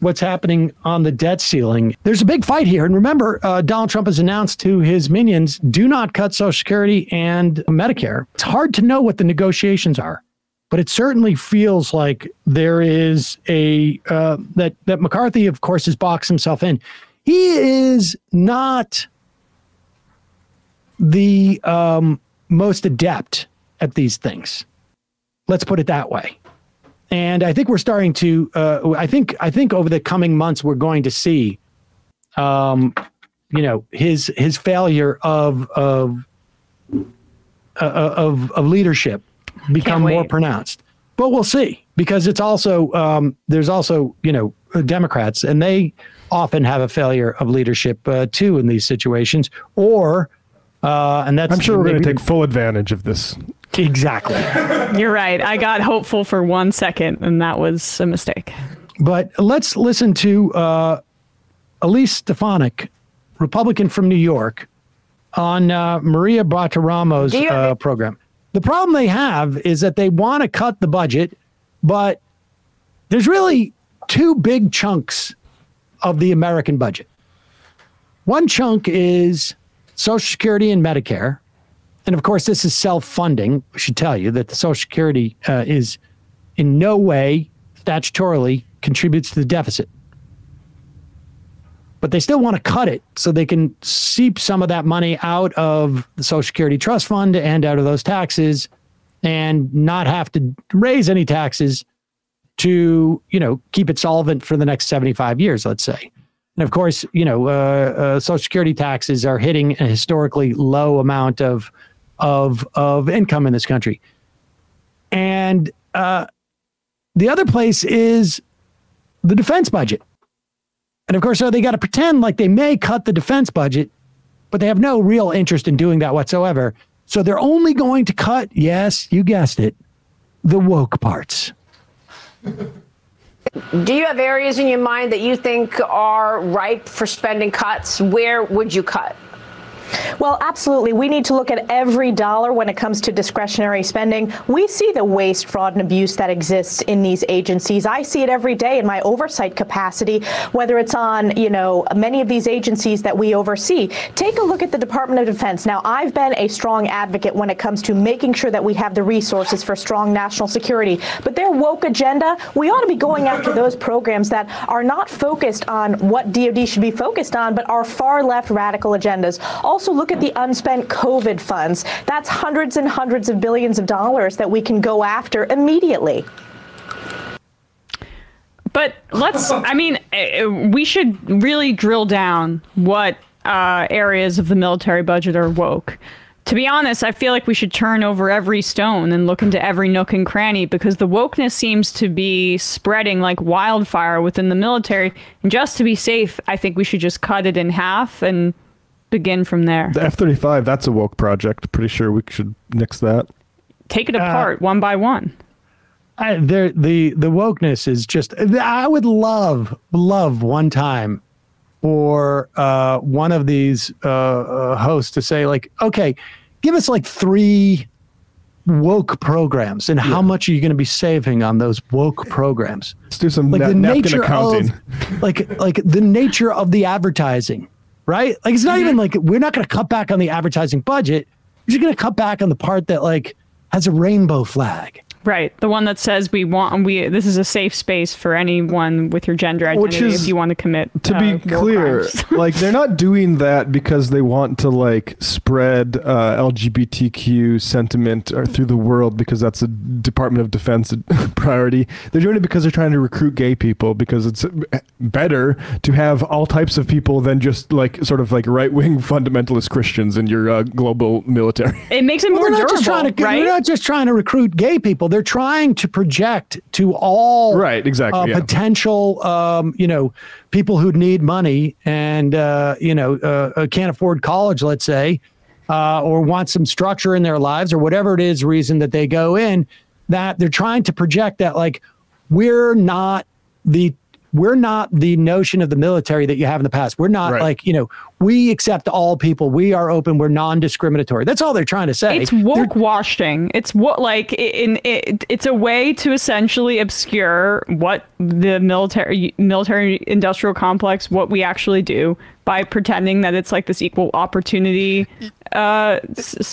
what's happening on the debt ceiling. There's a big fight here. And remember, uh, Donald Trump has announced to his minions do not cut Social Security and Medicare. It's hard to know what the negotiations are. But it certainly feels like there is a uh, that that McCarthy, of course, has boxed himself in. He is not the um, most adept at these things. Let's put it that way. And I think we're starting to. Uh, I think. I think over the coming months we're going to see, um, you know, his his failure of of uh, of, of leadership become more pronounced. But we'll see because it's also um, there's also you know Democrats and they often have a failure of leadership uh, too in these situations or uh, and that's I'm sure we're going to take full advantage of this. Exactly. You're right. I got hopeful for one second, and that was a mistake. But let's listen to uh, Elise Stefanik, Republican from New York, on uh, Maria Bartiromo's uh, program. The problem they have is that they want to cut the budget, but there's really two big chunks of the American budget. One chunk is Social Security and Medicare. And of course, this is self funding. I should tell you that the Social Security uh, is in no way statutorily contributes to the deficit. But they still want to cut it so they can seep some of that money out of the Social Security Trust Fund and out of those taxes and not have to raise any taxes to, you know, keep it solvent for the next 75 years, let's say. And of course, you know, uh, uh, Social Security taxes are hitting a historically low amount of of of income in this country. And uh, the other place is the defense budget. And of course, so they got to pretend like they may cut the defense budget, but they have no real interest in doing that whatsoever. So they're only going to cut, yes, you guessed it, the woke parts. Do you have areas in your mind that you think are ripe for spending cuts? Where would you cut? Well, absolutely. We need to look at every dollar when it comes to discretionary spending. We see the waste, fraud, and abuse that exists in these agencies. I see it every day in my oversight capacity, whether it's on, you know, many of these agencies that we oversee. Take a look at the Department of Defense. Now, I've been a strong advocate when it comes to making sure that we have the resources for strong national security. But their woke agenda, we ought to be going after those programs that are not focused on what DoD should be focused on, but are far left radical agendas. Also, also look at the unspent COVID funds. That's hundreds and hundreds of billions of dollars that we can go after immediately. But let's, I mean, eh, eh, we should really drill down what uh, areas of the military budget are woke. To be honest, I feel like we should turn over every stone and look into every nook and cranny because the wokeness seems to be spreading like wildfire within the military. And just to be safe, I think we should just cut it in half and begin from there. The F thirty five, that's a woke project. Pretty sure we should nix that. Take it apart uh, one by one. I, there, the the wokeness is just. I would love love one time for uh, one of these uh, uh, hosts to say like, okay, give us like three woke programs and yeah. how much are you going to be saving on those woke programs let's do some like na- the nature accounting. of like like the nature of the advertising right? Like it's not mm-hmm. even like we're not going to cut back on the advertising budget. We're just going to cut back on the part that like has a rainbow flag. Right, the one that says we want we this is a safe space for anyone with your gender identity is, if you want to commit. To uh, be clear, like they're not doing that because they want to like spread uh, LGBTQ sentiment or uh, through the world because that's a Department of Defense priority. They're doing it because they're trying to recruit gay people because it's better to have all types of people than just like sort of like right wing fundamentalist Christians in your uh, global military. It makes it well, more durable, to, right? We're not just trying to recruit gay people they're trying to project to all right exactly uh, yeah. potential um, you know people who need money and uh, you know uh, uh, can't afford college let's say uh, or want some structure in their lives or whatever it is reason that they go in that they're trying to project that like we're not the we're not the notion of the military that you have in the past. We're not right. like, you know, we accept all people. We are open. We're non-discriminatory. That's all they're trying to say. It's woke washing. It's what like in it, it's a way to essentially obscure what the military military industrial complex what we actually do by pretending that it's like this equal opportunity uh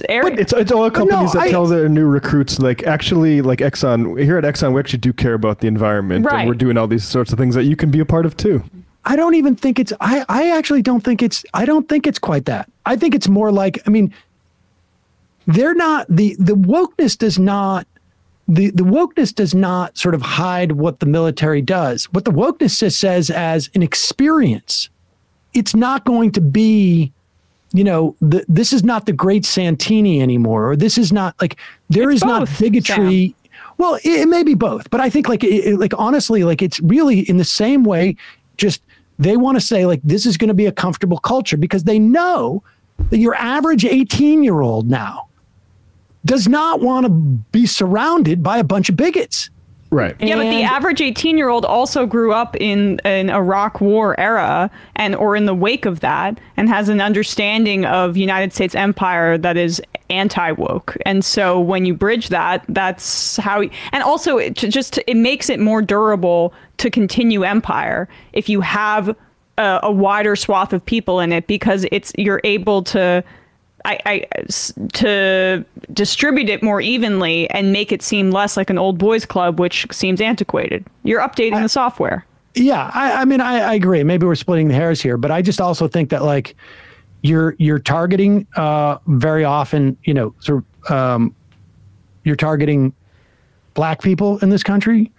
area. It's it's all companies no, that I- tell their new recruits like actually like Exxon here at Exxon we actually do care about the environment Right. and we're doing all these sorts of things that you can be a part of too. I don't even think it's I I actually don't think it's I don't think it's quite that. I think it's more like I mean they're not the the wokeness does not the the wokeness does not sort of hide what the military does. What the wokeness just says as an experience. It's not going to be you know, the, this is not the great Santini anymore, or this is not like there It's is not both, bigotry. Well, it, it may be both, but I think like it, it- like honestly, like it's really in the same way. Just they want to say like this is going to be a comfortable culture because they know that your average eighteen year old now does not want to be surrounded by a bunch of bigots. Right. Yeah, but the average 18 year old also grew up in an Iraq war era and or in the wake of that and has an understanding of United States empire that is anti woke. And so when you bridge that, that's how and also it just it makes it more durable to continue empire if you have a, a wider swath of people in it because it's you're able to I, I to distribute it more evenly and make it seem less like an old boys club, which seems antiquated. You're updating the software. Yeah, I, I mean, I, I agree. Maybe we're splitting the hairs here, but I just also think that like you're you're targeting uh, very often, you know, sort of um, you're targeting black people in this country.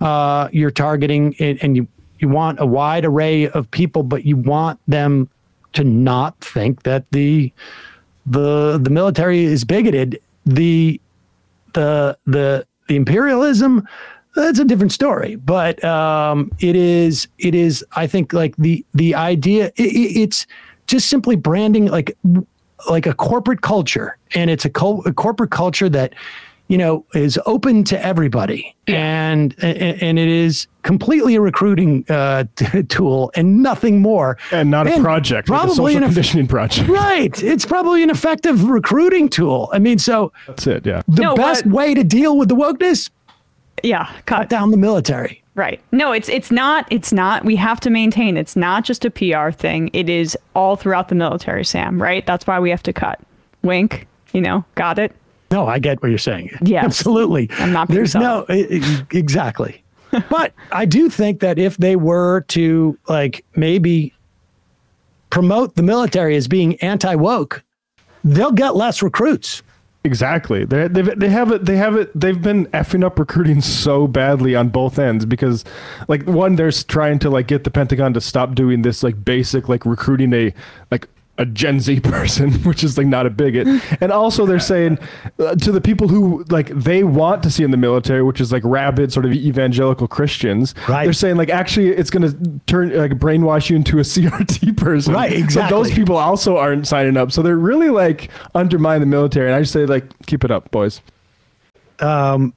Uh, you're targeting and, and you you want a wide array of people, but you want them to not think that the the the military is bigoted. The the the the imperialism that's a different story but um it is it is i think like the the idea i i- it's just simply branding like like a corporate culture and it's a, co- a corporate culture that you know is open to everybody and, and and it is completely a recruiting uh t- tool and nothing more And not a And project, like a social an eff- conditioning project. right it's probably an effective recruiting tool i mean so That's it, yeah. the No, best but- way to deal with the wokeness Yeah, cut cut. down the military Right. No, it's it's not it's not we have to maintain it's not just a PR thing. It is all throughout the military, Sam, right? That's why we have to cut. Wink, you know, got it? No, I get what you're saying. Yeah, absolutely. I'm not being There's no exactly. but I do think that if they were to like maybe promote the military as being anti woke, they'll get less recruits. Exactly. They they've, they have it. They have it. They've been effing up recruiting so badly on both ends because, like, one, they're trying to like get the Pentagon to stop doing this like basic like recruiting a like a Gen Z person, which is like not a bigot, and also they're saying uh, to the people who like they want to see in the military, which is like rabid sort of evangelical Christians. Right. They're saying like actually it's going to turn like brainwash you into a CRT person. Right, Exactly. So those people also aren't signing up. So they're really like undermine the military. And I just say like keep it up, boys. Um,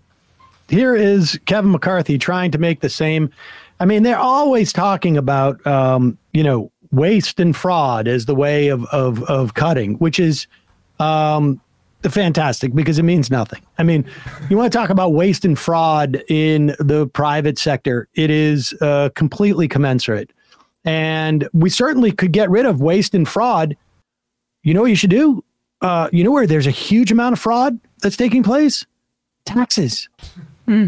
here is Kevin McCarthy trying to make the same. I mean, they're always talking about, um, you know, waste and fraud as the way of of of cutting, which is um, fantastic because it means nothing. I mean, you want to talk about waste and fraud in the private sector? It is uh, completely commensurate, and we certainly could get rid of waste and fraud. You know what you should do? Uh, you know where there's a huge amount of fraud that's taking place? Taxes.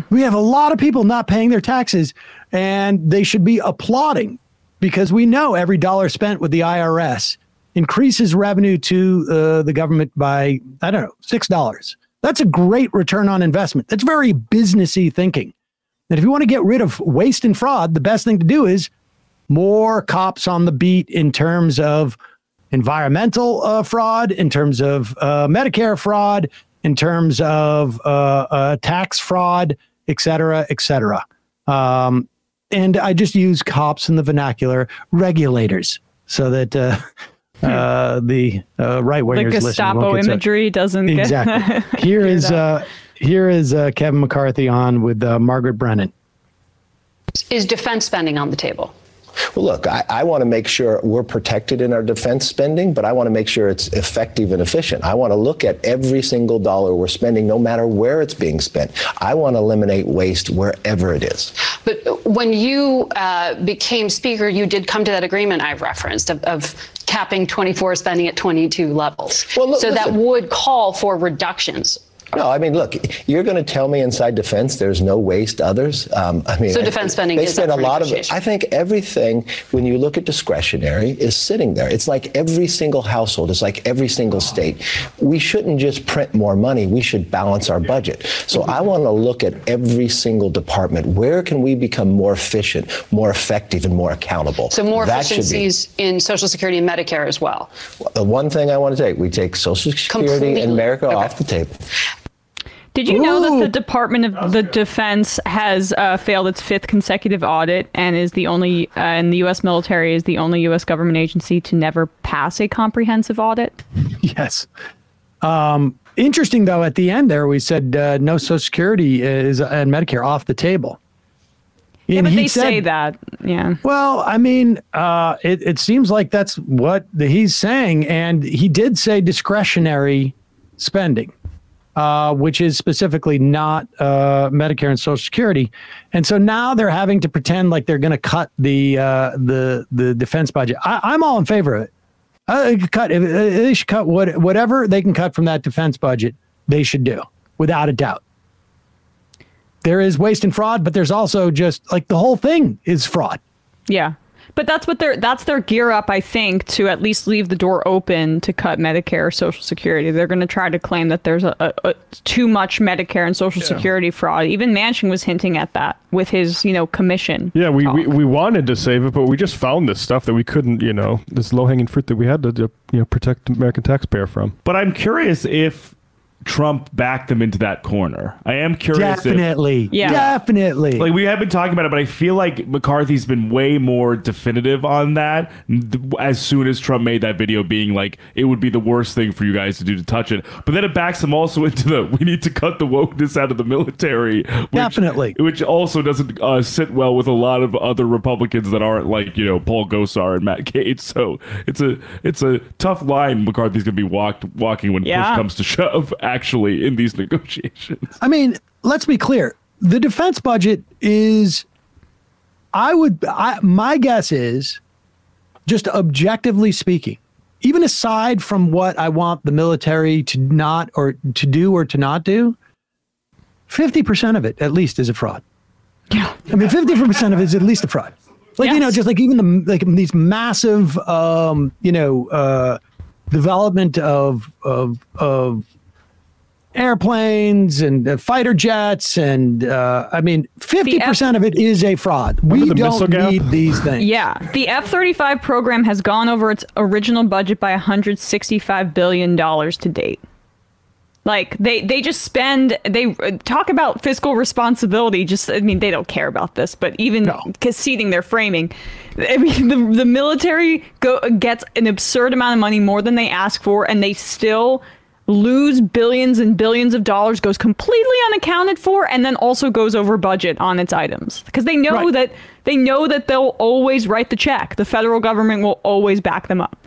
We have a lot of people not paying their taxes, and they should be applauding because we know every dollar spent with the IRS increases revenue to uh, the government by, I don't know, $6. That's a great return on investment. That's very businessy thinking. And if you want to get rid of waste and fraud, the best thing to do is more cops on the beat in terms of environmental uh, fraud, in terms of uh, Medicare fraud, in terms of uh, uh, tax fraud, et cetera, et cetera. Um, and I just use cops in the vernacular, regulators, so that uh, uh, the uh, right Hmm. The wingers listen. Gestapo won't get so- imagery doesn't get Exactly. Here is uh, here is uh, Kevin McCarthy on with uh, Margaret Brennan. Is defense spending on the table? Well, look, I, I want to make sure we're protected in our defense spending, but I want to make sure it's effective and efficient. I want to look at every single dollar we're spending, no matter where it's being spent. I want to eliminate waste wherever it is. But when you uh, became speaker, you did come to that agreement I've referenced of, of capping 24 spending at 22 levels. Well, look, so that would call for reductions. No, I mean, look, you're going to tell me inside defense there's no waste others. Um, I mean, So defense spending They is spend a for lot of. negotiation. I think everything when you look at discretionary is sitting there. It's like every single household. It's like every single state. We shouldn't just print more money. We should balance our budget. So I want to look at every single department. Where can we become more efficient, more effective, and more accountable? So more That should be- efficiencies in Social Security and Medicare as well. The one thing I want to take, we take Social Security Completely. and America Okay. off the table. Did you know that the Department of the Defense has uh, failed its fifth consecutive audit and is the only, uh, and the U.S. military is the only U.S. government agency to never pass a comprehensive audit? Yes. Um, interesting though, at the end there, we said uh, no Social Security is and Medicare off the table. Yeah, And but he they say that. Yeah. Well, I mean, uh, it, it seems like that's what the, he's saying. And he did say discretionary spending, uh, which is specifically not uh, Medicare and Social Security. And so now they're having to pretend like they're going to cut the uh, the the defense budget. I, I'm all in favor of it. Uh, cut. uh, They should cut what, whatever they can cut from that defense budget. They should do, without a doubt. There is waste and fraud, but there's also just like the whole thing is fraud. Yeah. But that's what they're that's their gear up, I think, to at least leave the door open to cut Medicare or Social Security. They're going to try to claim that there's a, a, a too much Medicare and Social Security fraud. Even Manchin was hinting at that with his, you know, commission. Yeah, we, we, talk. we wanted to save it, but we just found this stuff that we couldn't, you know, this low hanging fruit that we had to, uh, you know, protect American taxpayer from. But I'm curious if Trump backed them into that corner. I am curious if Definitely. Yeah. Definitely. like we have been talking about it, but I feel like McCarthy's been way more definitive on that. As soon as Trump made that video, being like, "It would be the worst thing for you guys to do to touch it," but then it backs him also into the, "We need to cut the wokeness out of the military." Which, Definitely. which also doesn't uh, sit well with a lot of other Republicans that aren't like you know Paul Gosar and Matt Gaetz. So it's a it's a tough line McCarthy's going to be walked walking when Yeah. push comes to shove. Actually, in these negotiations. I mean, let's be clear. The defense budget is, I would, I, my guess is, just objectively speaking, even aside from what I want the military to not or to do or to not do, 50% of it at least is a fraud. Yeah. I mean, 50% of it is at least a fraud. Like, you know, just like even the, like these massive, um, you know, uh, development of, of, of airplanes and uh, fighter jets. And, uh, I mean, 50% of it is a fraud. We don't need these things. Yeah, the F 35 program has gone over its original budget by $165 billion to date. Like they, they just spend they uh, talk about fiscal responsibility. Just I mean they don't care about this, but even No. conceding their framing, I mean the the military go gets an absurd amount of money more than they ask for, and they still lose billions and billions of dollars, goes completely unaccounted for, and then also goes over budget on its items because they know Right. that they know that they'll always write the check. The federal government will always back them up.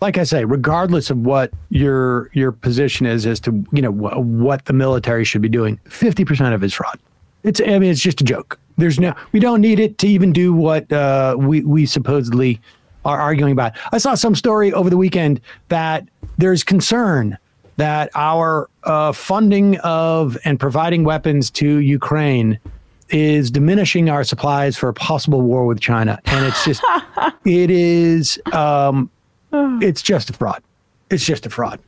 like I say, regardless of what your your position is as to you know wh- what the military should be doing, fifty percent of it is fraud. It's I mean it's just a joke. There's no we don't need it to even do what uh, we we supposedly are arguing about. I saw some story over the weekend that there's concern that our uh, funding of and providing weapons to Ukraine is diminishing our supplies for a possible war with China, and it's just it is um, it's just a fraud. It's just a fraud.